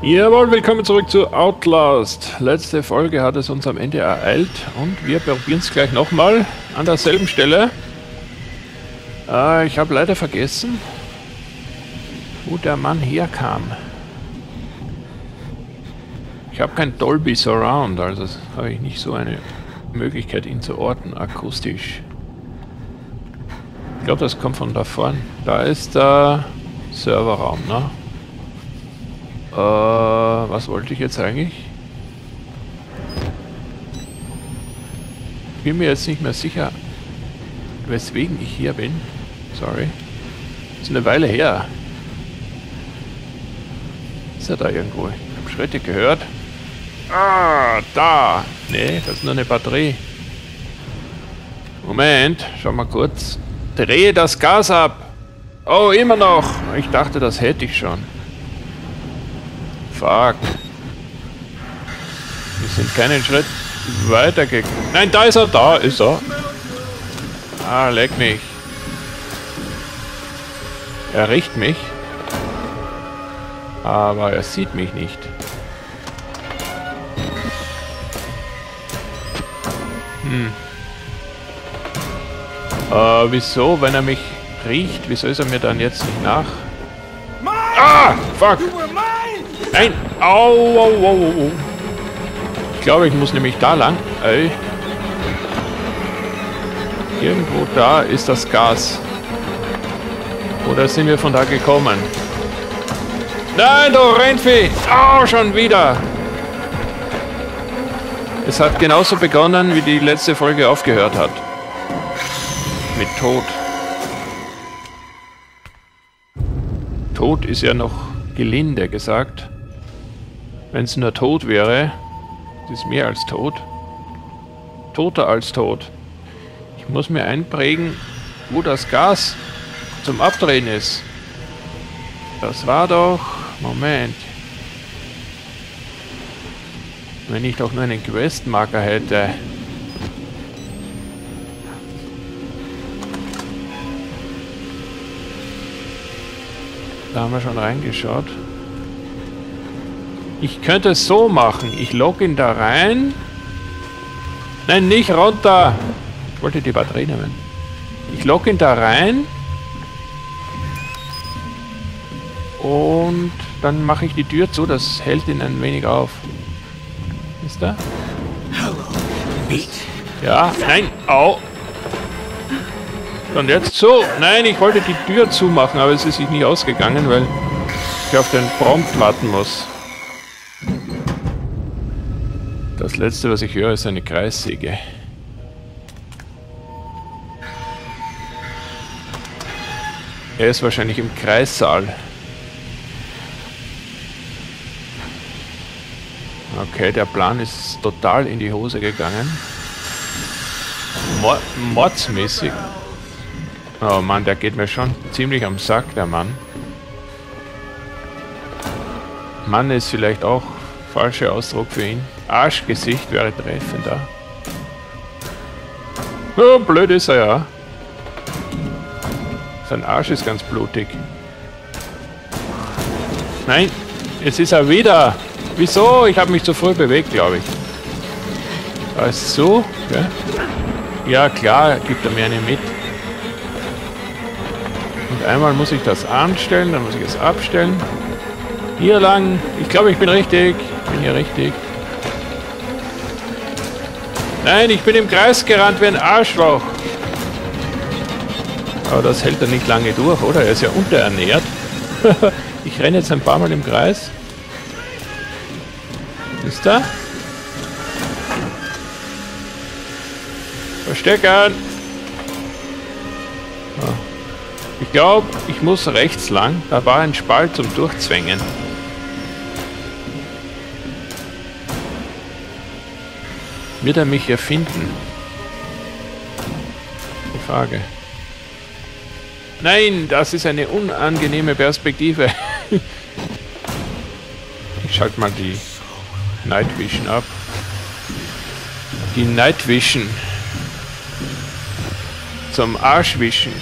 Jawohl, willkommen zurück zu Outlast. Letzte Folge hat es uns am Ende ereilt und wir probieren es gleich nochmal an derselben Stelle. Äh, ich habe leider vergessen, wo der Mann herkam. Ich habe kein Dolby Surround, also habe ich nicht so eine Möglichkeit, ihn zu orten, akustisch. Ich glaube, das kommt von da vorne. Da ist der Serverraum, ne? Äh, was wollte ich jetzt eigentlich? Bin mir jetzt nicht mehr sicher, weswegen ich hier bin. Sorry. Ist eine Weile her. Ist er da irgendwo? Ich habe Schritte gehört. Ah, da. Nee, das ist nur eine Batterie. Moment, schau mal kurz. Drehe das Gas ab. Oh, immer noch. Ich dachte, das hätte ich schon. Fuck. Wir sind keinen Schritt weitergegangen. Nein, da ist er, da ist er. Ah, leck mich. Er riecht mich. Aber er sieht mich nicht. Hm. Äh, wieso, wenn er mich riecht, wieso ist er mir dann jetzt nicht nach? Ah, fuck. Nein! Au, au, au, au. Ich glaube, ich muss nämlich da lang. Ey. Irgendwo da ist das Gas. Oder sind wir von da gekommen? Nein, du Rennvieh! Oh, schon wieder! Es hat genauso begonnen, wie die letzte Folge aufgehört hat. Mit Tod. Tod ist ja noch gelinde gesagt. Wenn es nur tot wäre, das ist mehr als tot. Toter als tot. Ich muss mir einprägen, wo das Gas zum Abdrehen ist. Das war doch... Moment. Wenn ich doch nur einen Questmarker hätte. Da haben wir schon reingeschaut. Ich könnte es so machen. Ich logge ihn da rein. Nein, nicht runter. Ich wollte die Batterie nehmen. Ich logge ihn da rein. Und dann mache ich die Tür zu. Das hält ihn ein wenig auf. Ist da? Ja, nein, au. Und jetzt so. Nein, ich wollte die Tür zumachen, aber es ist sich nicht ausgegangen, weil ich auf den Prompt warten muss. Das letzte, was ich höre, ist eine Kreissäge. Er ist wahrscheinlich im Kreissaal. Okay, der Plan ist total in die Hose gegangen. Mord mordsmäßig. Oh Mann, der geht mir schon ziemlich am Sack, der Mann. Mann ist vielleicht auch falscher Ausdruck für ihn. Arschgesicht wäre treffender. Oh, blöd ist er ja. Sein Arsch ist ganz blutig. Nein, jetzt ist er wieder. Wieso? Ich habe mich zu früh bewegt, glaube ich. Ist so. Ja, ja klar, gibt er mir eine mit. Und einmal muss ich das anstellen, dann muss ich es abstellen. Hier lang. Ich glaube, ich bin richtig. Ich bin hier richtig. Nein, ich bin im Kreis gerannt wie ein Arschloch. Aber das hält er nicht lange durch, oder? Er ist ja unterernährt. ich renne jetzt ein paar Mal im Kreis. Ist da? Verstecken! Ich glaube, ich muss rechts lang. Da war ein Spalt zum Durchzwängen. Wird er mich erfinden? Die Frage. Nein, das ist eine unangenehme Perspektive. ich schalte mal die Night Vision ab. Die Night Vision. Zum Arschwischen.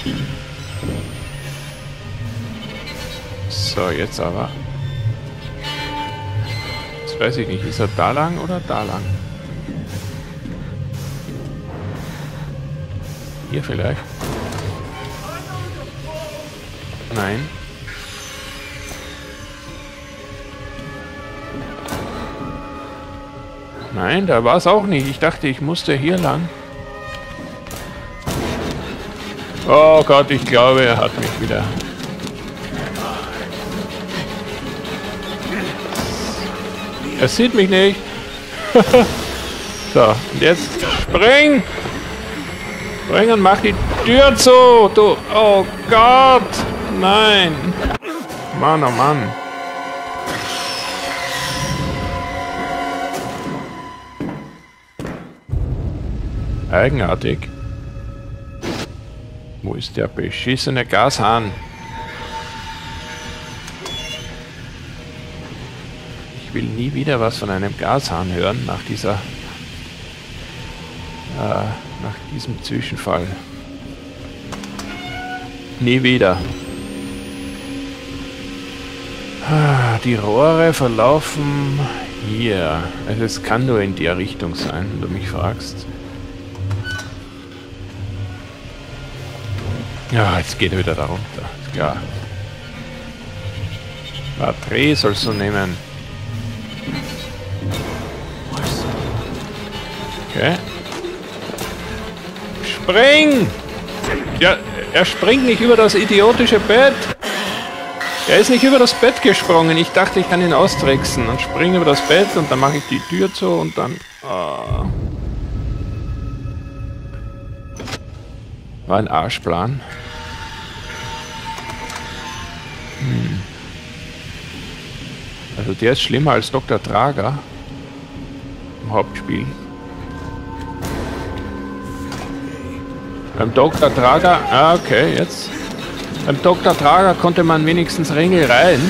So, jetzt aber. Jetzt weiß ich nicht, ist er da lang oder da lang? Hier vielleicht? Nein. Nein, da war es auch nicht. Ich dachte, ich musste hier lang. Oh Gott, ich glaube, er hat mich wieder. Er sieht mich nicht. so, und jetzt spring! Spring und mach die Tür zu! Du, oh Gott! Nein! Mann, oh Mann! Eigenartig. Wo ist der beschissene Gashahn? Ich will nie wieder was von einem Gashahn hören nach dieser... Äh, diesem Zwischenfall. Nie wieder. Ah, die Rohre verlaufen hier. Also es kann nur in der Richtung sein, wenn du mich fragst. Ja, jetzt geht er wieder da runter. Ist klar. Batterie sollst du nehmen. Okay. Spring! Ja, er springt nicht über das idiotische Bett. Er ist nicht über das Bett gesprungen. Ich dachte, ich kann ihn austricksen und springe über das Bett und dann mache ich die Tür zu und dann... Oh. War ein Arschplan. Hm. Also der ist schlimmer als Dr. Trager im Hauptspiel. Beim Dr. Trager, ah okay, jetzt. Beim Dr. Trager konnte man wenigstens Ringel rein.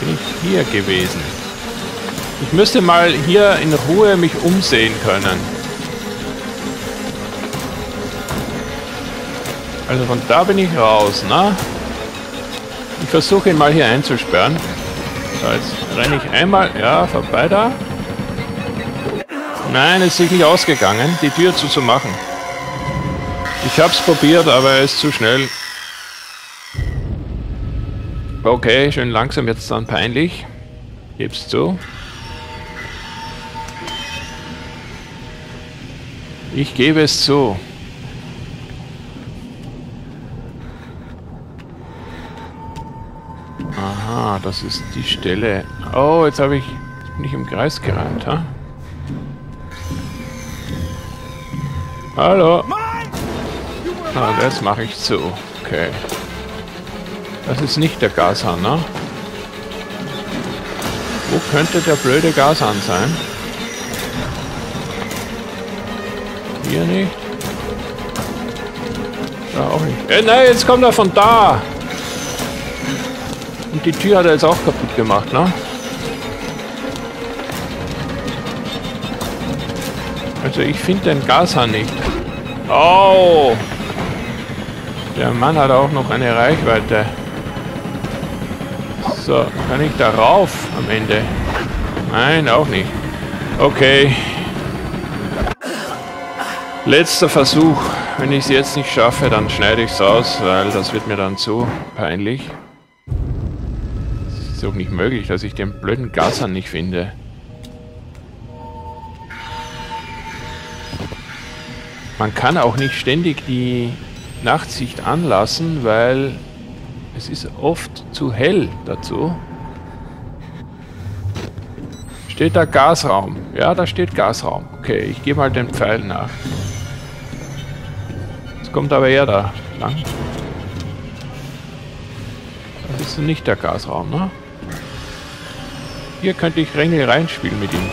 Bin ich hier gewesen. Ich müsste mal hier in Ruhe mich umsehen können. Also von da bin ich raus, ne? Ich versuche ihn mal hier einzusperren. So, jetzt renne ich einmal, ja, vorbei da. Nein, es ist nicht ausgegangen, die Tür zuzumachen. Ich hab's probiert, aber er ist zu schnell. Okay, schön langsam, jetzt dann peinlich. Gib's zu. Ich gebe es zu. Aha, das ist die Stelle. Oh, jetzt habe ich jetzt bin ich im Kreis gerannt, ha? Hallo. Ah, das mache ich zu. Okay. Das ist nicht der Gashahn, ne? Wo könnte der blöde Gashahn sein? Hier nicht. Da auch nicht. Äh, nein, jetzt kommt er von da. Und die Tür hat er jetzt auch kaputt gemacht, ne? Also ich finde den Gashahn nicht. Oh! Der Mann hat auch noch eine Reichweite. So, kann ich da rauf am Ende? Nein, auch nicht. Okay. Letzter Versuch. Wenn ich es jetzt nicht schaffe, dann schneide ich es aus, weil das wird mir dann zu peinlich. Es ist doch nicht möglich, dass ich den blöden Gashahn nicht finde. Man kann auch nicht ständig die Nachtsicht anlassen, weil es ist oft zu hell dazu. Steht da Gasraum? Ja, da steht Gasraum. Okay, ich gehe mal den Pfeil nach kommt aber er da lang. Das ist nicht der Gasraum, ne? Hier könnte ich Rängel reinspielen mit ihm.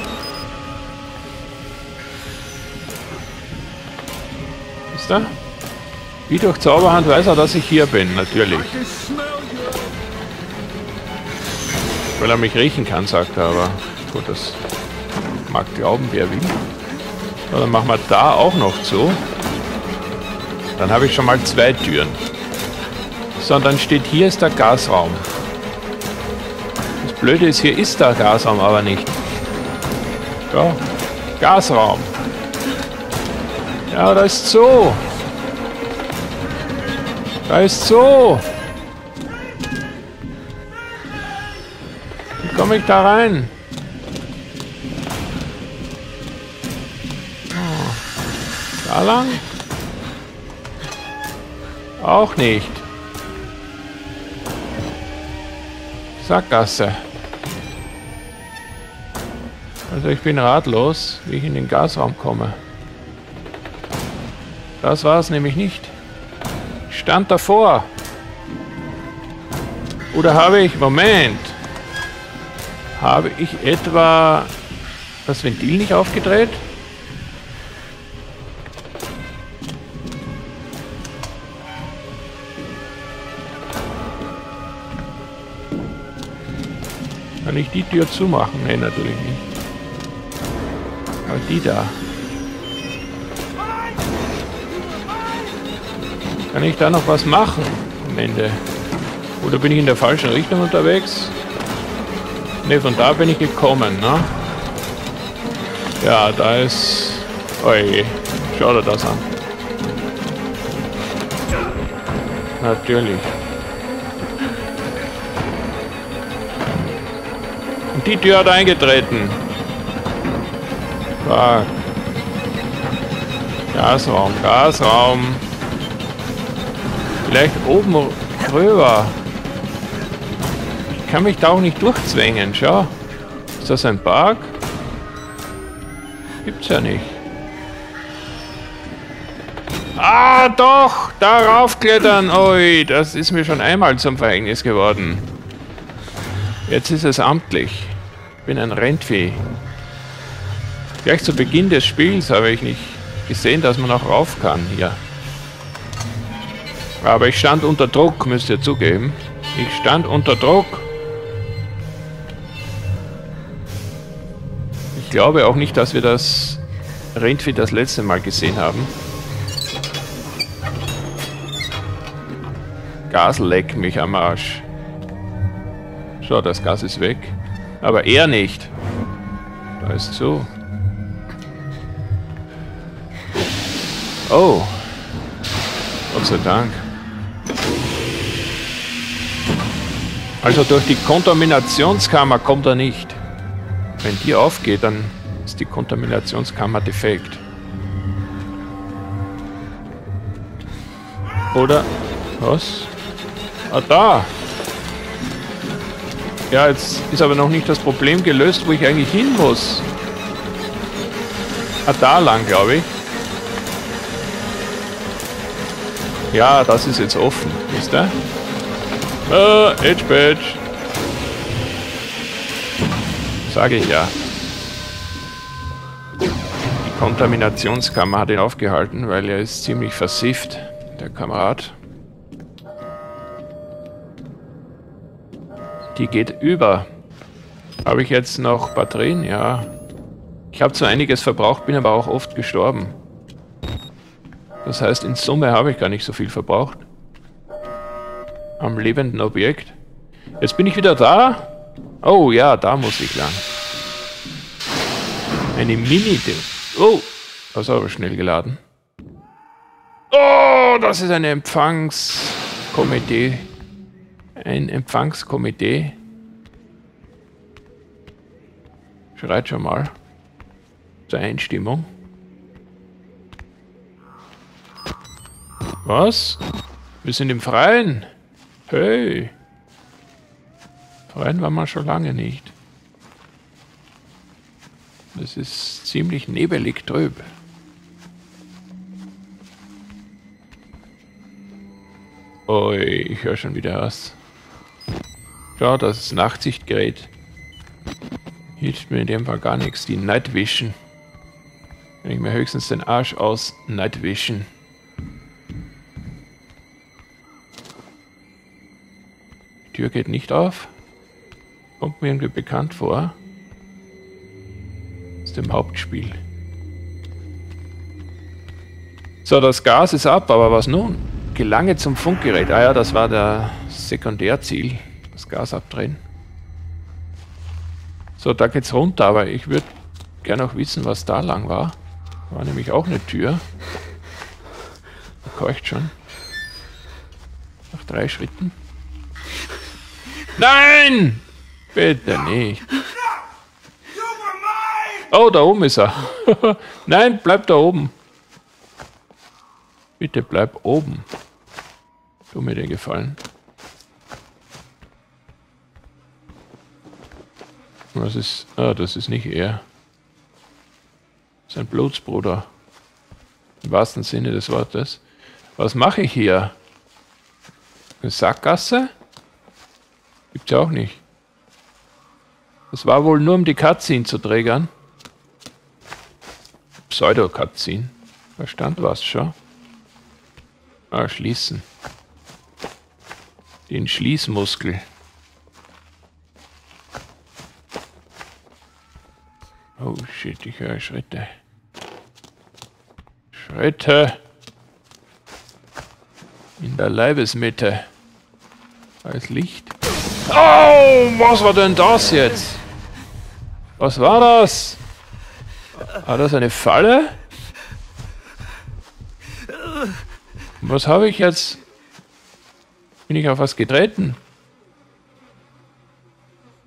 Er? Wie durch Zauberhand weiß er, dass ich hier bin, natürlich. Weil er mich riechen kann, sagt er, aber gut, das mag glauben, wer will. So, dann machen wir da auch noch zu. Dann habe ich schon mal zwei Türen. So, und dann steht hier ist der Gasraum. Blöde ist, hier ist der Gasraum aber nicht. Ja, Gasraum. Ja, da ist so. Da ist so. Wie komme ich da rein? Da lang? Auch nicht. Sackgasse. Also ich bin ratlos, wie ich in den Gasraum komme. Das war es nämlich nicht. Ich stand davor. Oder habe ich... Moment. Habe ich etwa das Ventil nicht aufgedreht? Kann ich die Tür zumachen? Nein, natürlich nicht. Aber die da. Kann ich da noch was machen am Ende? Oder bin ich in der falschen Richtung unterwegs? Ne, von da bin ich gekommen, ne? Ja, da ist... Oje, schau dir das an. Natürlich. Und die Tür hat eingetreten. Fuck. Gasraum, Gasraum. Vielleicht oben rüber. Ich kann mich da auch nicht durchzwängen, schau. Ist das ein Bug? Gibt's ja nicht. Ah, doch! Darauf klettern! Ui, das ist mir schon einmal zum Verhängnis geworden. Jetzt ist es amtlich. Ich bin ein Rentvieh. Gleich zu Beginn des Spiels habe ich nicht gesehen, dass man auch rauf kann hier. Aber ich stand unter Druck, müsst ihr zugeben. Ich stand unter Druck. Ich glaube auch nicht, dass wir das Rindvieh das letzte Mal gesehen haben. Gas leckt mich am Arsch. So, das Gas ist weg. Aber er nicht. Da ist zu. Oh. Gott sei Dank. Also durch die Kontaminationskammer kommt er nicht. Wenn die aufgeht, dann ist die Kontaminationskammer defekt. Oder? Was? Ah, da! Ja, jetzt ist aber noch nicht das Problem gelöst, wo ich eigentlich hin muss. Ah, da lang, glaube ich. Ja, das ist jetzt offen, wisst ihr? Äh, Edge Badge. Sage ich ja. Die Kontaminationskammer hat ihn aufgehalten, weil er ist ziemlich versifft, der Kamerad. Die geht über. Habe ich jetzt noch Batterien? Ja. Ich habe zwar einiges verbraucht, bin aber auch oft gestorben. Das heißt, in Summe habe ich gar nicht so viel verbraucht am lebenden Objekt. Jetzt bin ich wieder da. Oh ja, da muss ich lang. Eine mini -Ding. Oh, das ist aber schnell geladen. Oh, das ist ein Empfangskomitee. Ein Empfangskomitee. Schreit schon mal. Zur Einstimmung. Was? Wir sind im Freien. Hey! Freien war man schon lange nicht. Es ist ziemlich nebelig trüb. Ui, ich höre schon wieder was. Schau, das Nachtsichtgerät hilft mir in dem Fall gar nichts. Die Night Vision. Kann ich mir höchstens den Arsch aus Night Vision. Tür geht nicht auf. Kommt mir irgendwie bekannt vor. Aus dem Hauptspiel. So, das Gas ist ab, aber was nun? Gelange zum Funkgerät. Ah ja, das war der Sekundärziel. Das Gas abdrehen. So, da geht's runter, aber ich würde gerne auch wissen, was da lang war. War nämlich auch eine Tür. Da keucht schon. Nach drei Schritten. Nein! Bitte nicht. Oh, da oben ist er. Nein, bleib da oben. Bitte bleib oben. Tu mir den Gefallen. Was ist... Ah, das ist nicht er. Sein Blutsbruder. Im wahrsten Sinne des Wortes. Was mache ich hier? Eine Sackgasse? Gibt's ja auch nicht. Das war wohl nur um die Cutscene zu trägern. Pseudo-Cutscene. Verstand was schon. Ah, schließen. Den Schließmuskel. Oh shit, ich höre Schritte. Schritte. In der Leibesmitte. Als Licht. Oh, was war denn das jetzt? Was war das? War das eine Falle? Was habe ich jetzt? Bin ich auf was getreten?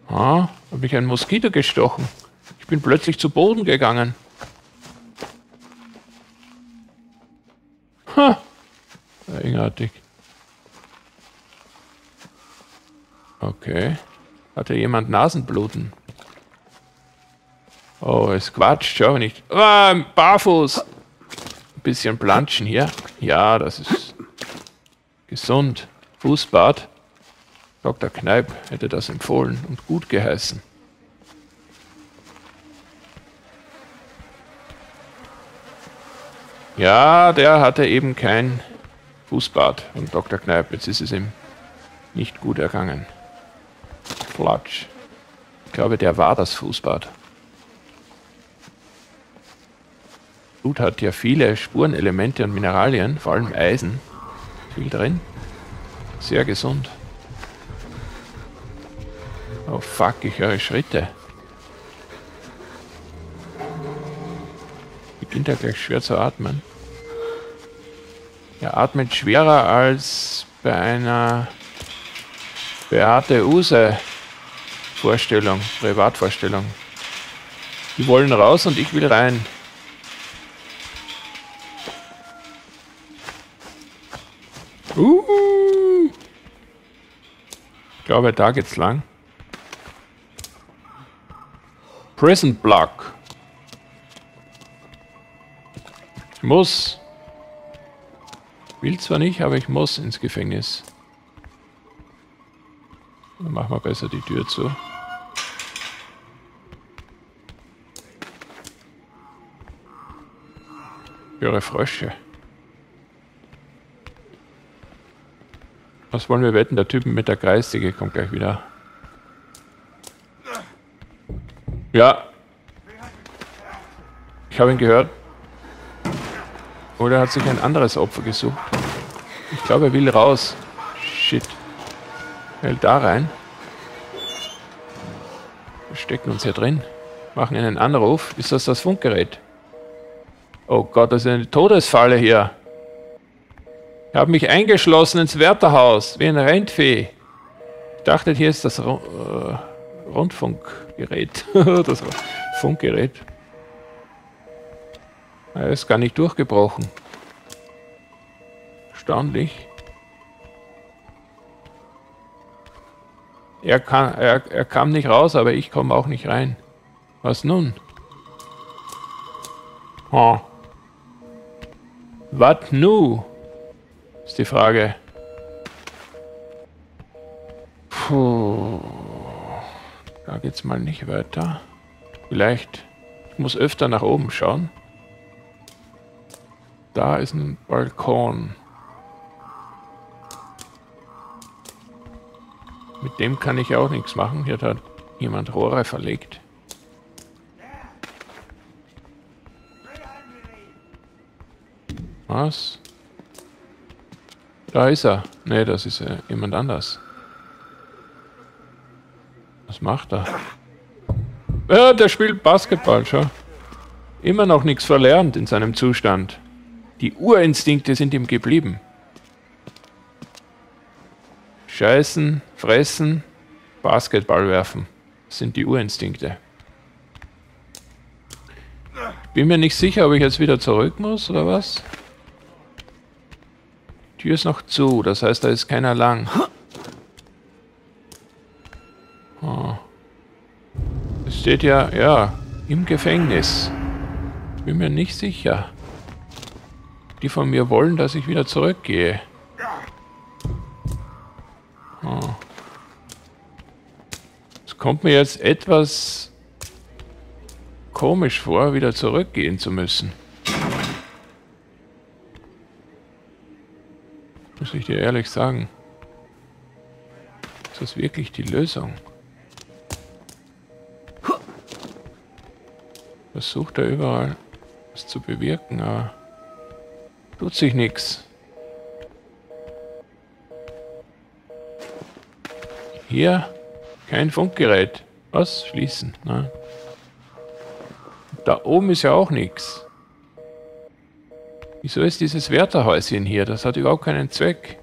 Ah, habe ich ein Moskito gestochen? Ich bin plötzlich zu Boden gegangen. Ha! Eigenartig. Okay. Hatte jemand Nasenbluten? Oh, es quatscht, schau nicht. Ah, barfuß! Ein bisschen planschen hier. Ja, das ist gesund. Fußbad. Dr. Kneip hätte das empfohlen und gut geheißen. Ja, der hatte eben kein Fußbad von Dr. Kneip. Jetzt ist es ihm nicht gut ergangen. Flatsch. Ich glaube, der war das Fußbad. Blut hat ja viele Spurenelemente und Mineralien, vor allem Eisen. Viel drin. Sehr gesund. Oh fuck, ich höre Schritte. Beginnt er gleich schwer zu atmen. Er atmet schwerer als bei einer Beate Use Vorstellung, Privatvorstellung. Die wollen raus und ich will rein. Uh. Ich glaube, da geht's lang. Prison Block. Ich muss. Will zwar nicht, aber ich muss ins Gefängnis. Dann machen wir besser die Tür zu. Höre Frösche. Was wollen wir wetten? Der Typ mit der Kreissäge kommt gleich wieder. Ja. Ich habe ihn gehört. Oder hat sich ein anderes Opfer gesucht? Ich glaube, er will raus. Shit. Er da rein. Wir stecken uns hier drin. Machen einen Anruf. Ist das das Funkgerät? Oh Gott, das ist eine Todesfalle hier. Ich habe mich eingeschlossen ins Wärterhaus, wie ein Rentvieh. Ich dachte, hier ist das äh, Rundfunkgerät. das Funkgerät. Er ist gar nicht durchgebrochen. Erstaunlich. Er, kann, er, er kam nicht raus, aber ich komme auch nicht rein. Was nun? Oh. Was nu? Ist die Frage. Puh. Da geht's mal nicht weiter. Vielleicht. Ich muss öfter nach oben schauen. Da ist ein Balkon. Mit dem kann ich auch nichts machen. Hier hat jemand Rohre verlegt. Was? Da ist er. Ne, das ist äh, jemand anders. Was macht er? Ja, der spielt Basketball, schau. Immer noch nichts verlernt in seinem Zustand. Die Urinstinkte sind ihm geblieben. Scheißen, fressen, Basketball werfen. Das sind die Urinstinkte. Bin mir nicht sicher, ob ich jetzt wieder zurück muss oder was. Tür ist noch zu, das heißt, da ist keiner lang. Oh. Es steht ja, ja, im Gefängnis. Bin mir nicht sicher. Die von mir wollen, dass ich wieder zurückgehe. Oh. Es kommt mir jetzt etwas komisch vor, wieder zurückgehen zu müssen. Ich dir ehrlich sagen. Ist das wirklich die Lösung? Versucht er überall was zu bewirken, aber tut sich nichts. Hier kein Funkgerät. Was? Schließen? Nein. Da oben ist ja auch nichts. Wieso ist dieses Wärterhäuschen hier? Das hat überhaupt keinen Zweck.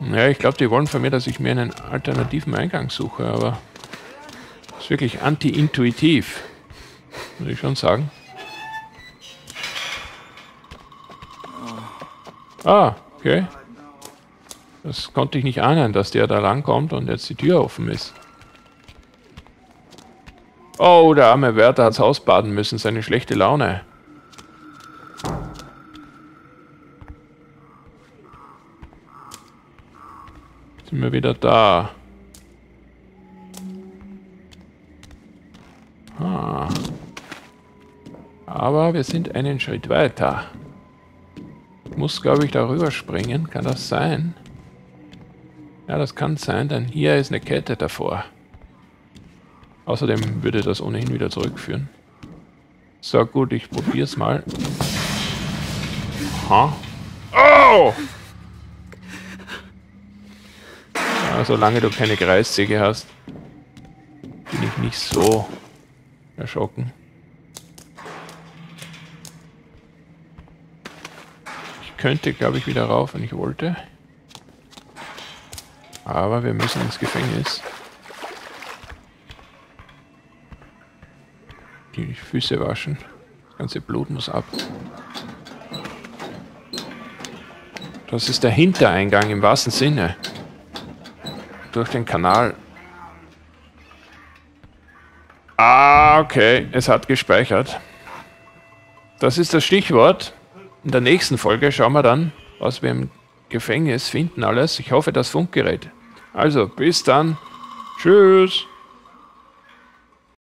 Naja, ich glaube, die wollen von mir, dass ich mir einen alternativen Eingang suche, aber das ist wirklich anti-intuitiv. Muss ich schon sagen. Ah, okay. Das konnte ich nicht ahnen, dass der da langkommt und jetzt die Tür offen ist. Oh, der arme Wärter hat's ausbaden müssen, seine schlechte Laune. Sind wir wieder da. Ah. Aber wir sind einen Schritt weiter. Ich muss, glaube ich, darüber springen. Kann das sein? Ja, das kann sein, denn hier ist eine Kette davor. Außerdem würde das ohnehin wieder zurückführen. So, gut, ich probier's mal. Aha. Oh! Ja, solange du keine Kreissäge hast, bin ich nicht so erschrocken. Ich könnte, glaube ich, wieder rauf, wenn ich wollte. Aber wir müssen ins Gefängnis. Die Füße waschen. Das ganze Blut muss ab. Das ist der Hintereingang im wahrsten Sinne. Durch den Kanal. Ah, okay. Es hat gespeichert. Das ist das Stichwort. In der nächsten Folge schauen wir dann, was wir im Gefängnis finden alles. Ich hoffe, das Funkgerät. Also, bis dann. Tschüss.